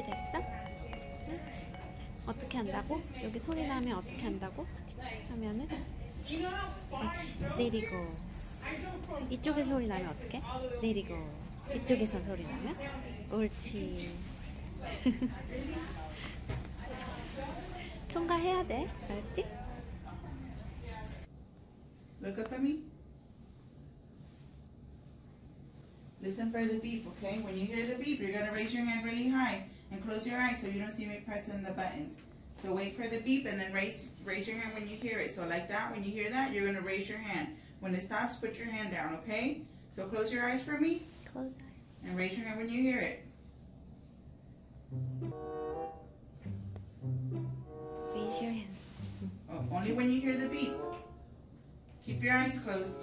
준비됐어? 응? 어떻게 한다고? 여기 소리 나면 어떻게 한다고? 하면은 그렇지 내리고 이쪽에 소리 나면 어떻게? 내리고 이쪽에서 소리 나면 옳지 통과해야 돼 알았지? Look up at me. Listen for the beep, okay? When you hear the beep, you're gonna raise your hand really high and close your eyes so you don't see me pressing the buttons. So wait for the beep and then raise raise your hand when you hear it. So like that, when you hear that, you're gonna raise your hand. When it stops, put your hand down, okay? So close your eyes for me Close eyes. and raise your hand when you hear it. Raise your hand Oh, only when you hear the beep. Keep your eyes closed.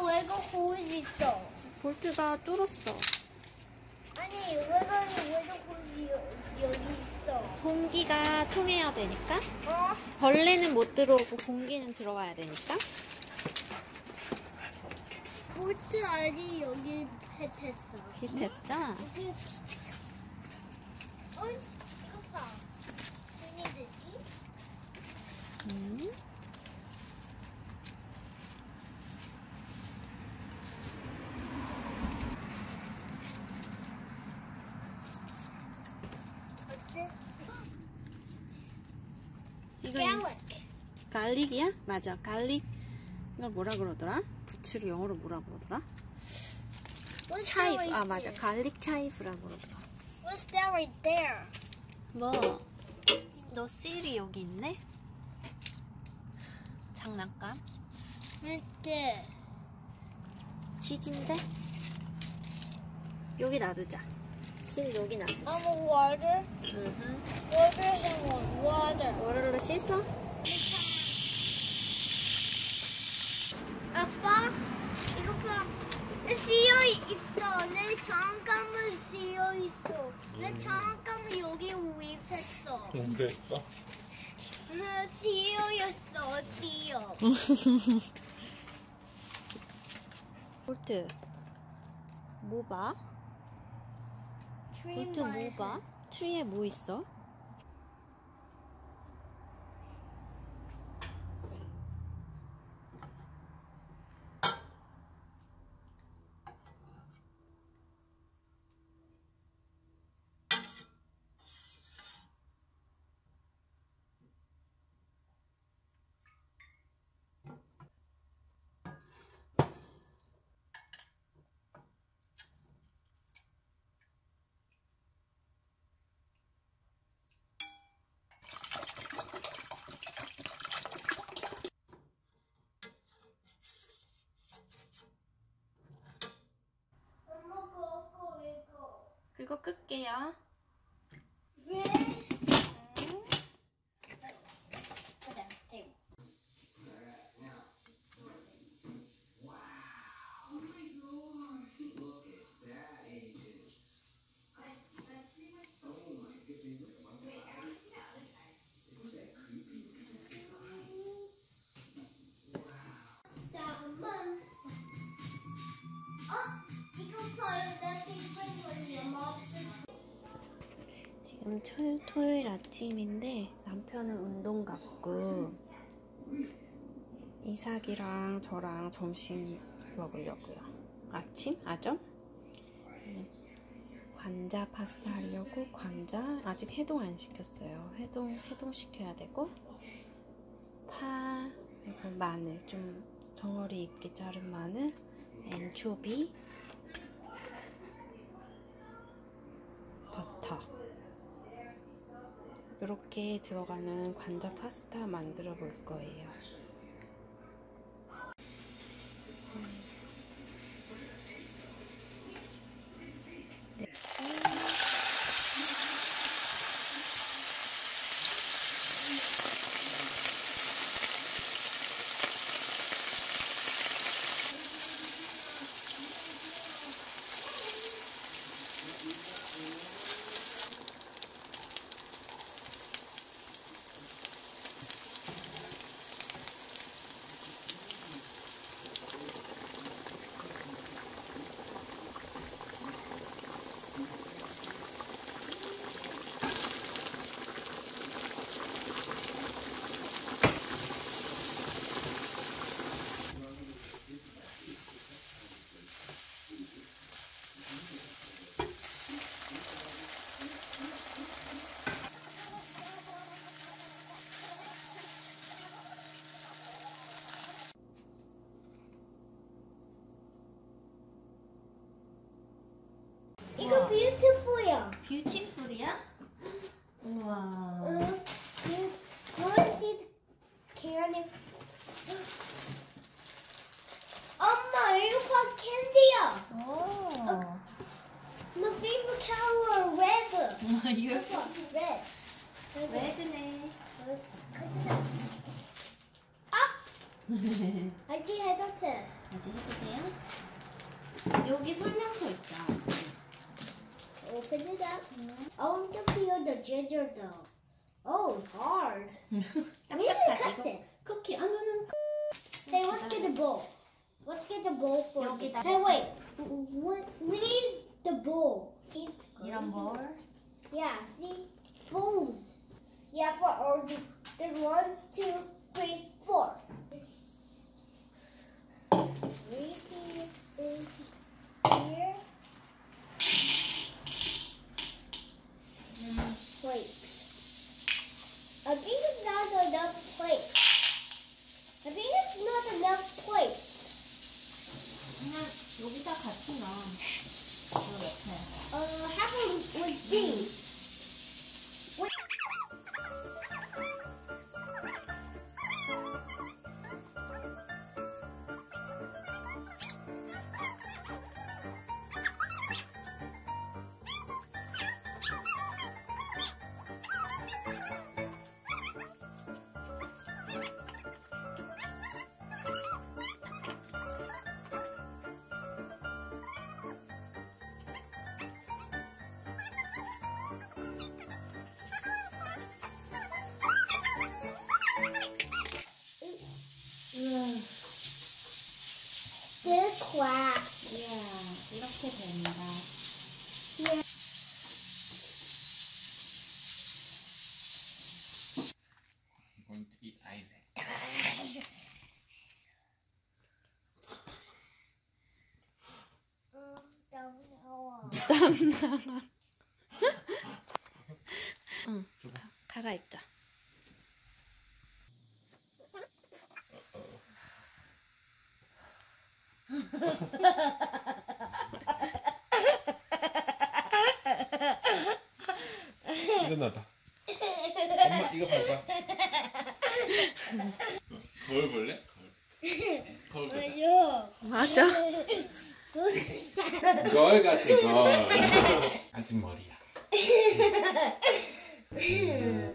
아, 왜가 거기 있어? 볼트가 뚫었어 아니, 왜가 거기 여- 여기 있어? 공기가 통해야 되니까 어? 벌레는 못 들어오고 공기는 들어와야 되니까 볼트 알이 여기 뱉었어. 비슷했어 여기. 어이, 이거 봐. 눈이 되지? 음. 어때? 이거 Garlic. Garlic이야? 맞아 갈릭 이걸 뭐라 그러더라? 부추를 영어로 뭐라 그러더라? chive, right 아 맞아? garlic chive라 그러더라 What's that right there? 뭐? 너 실이 여기 있네? 장난감? 어때? 치즈인데? 여기 놔두자 실 여기 놔두자. I'm a water. 음. Water and one. Water. 워를로 씻어? 아빠, 이거 봐. 씌어 있어. 내 장갑은 씌어 있어. 내 장갑은 여기 위입했어. 그랬어? 씌어였어. 씌어. 볼트. 뭐 봐? 볼트 뭐 봐? 트리에 뭐 있어? 이거. 끌게요. 지금 토, 토요일 아침인데 남편은 운동 갔고 이삭이랑 저랑 점심 먹으려고요. 아침? 아점? 네. 관자 파스타 하려고 관자 아직 해동 안 시켰어요. 해동 해동 시켜야 되고 파 그리고 마늘 좀 덩어리 있게 자른 마늘, 엔초비, 이렇게 들어가는 관자 파스타 만들어 볼 거예요. 이거 beautiful야. 뷰티풀이야? 우와. 응. The candy? 엄마, 이거 봐, 캔디야. 오. My favorite color, red. 이거 봐, red. 레드네. 아! 아직 해도 돼. 아직 해도 돼요? 여기 설명서 있다. open it up. I want to feel the ginger though. Oh, hard. we didn't cut this. Cookie, oh, no, no. Hey, let's get the bowl. Let's get the bowl for you. Hey, wait. We need the bowl. You don't bowl? Yeah, see? Bowls. Yeah, for all these. There's one, two, 같이 넣어. 저 옆에. Uh, how about with 음. 들과. 예, 이렇게 됩니다. 예. going 땀 나와. 응. 가, 가라 있자. 일어나봐. 엄마 이거 봐봐. 거울 볼래? 거울. 거울 보자. 맞아. 거울 같아 거울. 아직 머리야.